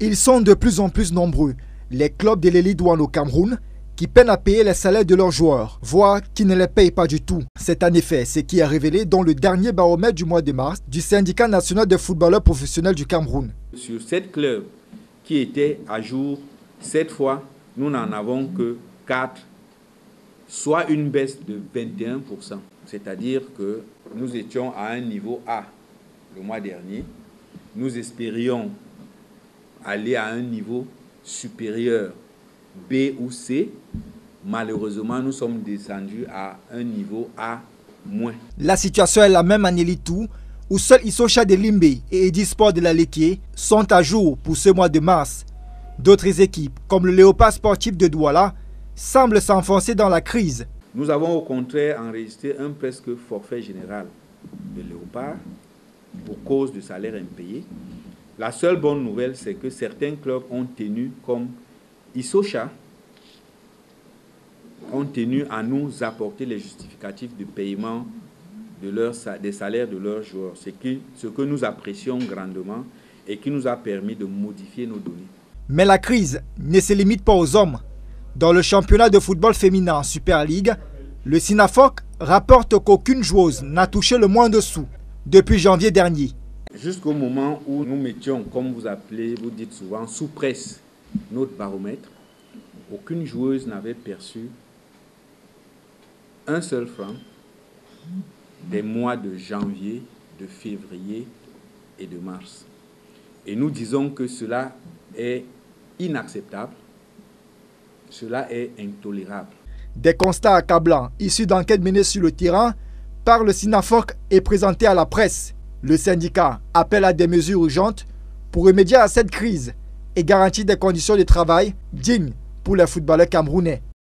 Ils sont de plus en plus nombreux, les clubs de l'élite douane au Cameroun, qui peinent à payer les salaires de leurs joueurs, voire qui ne les payent pas du tout. C'est en effet ce qui est révélé dans le dernier baromètre du mois de mars du syndicat national des footballeurs professionnels du Cameroun. Sur sept clubs qui étaient à jour, cette fois, nous n'en avons que 4, soit une baisse de 21%. C'est-à-dire que nous étions à un niveau A le mois dernier. Nous espérions aller à un niveau supérieur B ou C. Malheureusement, nous sommes descendus à un niveau A-. La situation est la même en Elitou, où seuls Isocha de Limbe et Edisport de la Léquier sont à jour pour ce mois de mars. D'autres équipes, comme le Léopard sportif de Douala, semblent s'enfoncer dans la crise. Nous avons au contraire enregistré un presque forfait général de Léopard pour cause de salaire impayé. La seule bonne nouvelle, c'est que certains clubs ont tenu, comme Isocha, ont tenu à nous apporter les justificatifs de paiement des salaires de leurs joueurs, ce, ce que nous apprécions grandement et qui nous a permis de modifier nos données. Mais la crise ne se limite pas aux hommes. Dans le championnat de football féminin en Super League, le Sinafoc rapporte qu'aucune joueuse n'a touché le moins de sous depuis janvier dernier. Jusqu'au moment où nous mettions, comme vous appelez, vous dites souvent, sous presse notre baromètre, aucune joueuse n'avait perçu un seul franc des mois de janvier, de février et de mars. Et nous disons que cela est inacceptable, cela est intolérable. Des constats accablants issus d'enquêtes menées sur le terrain par le SINAFOC et présentés à la presse. Le syndicat appelle à des mesures urgentes pour remédier à cette crise et garantir des conditions de travail dignes pour les footballeurs camerounais.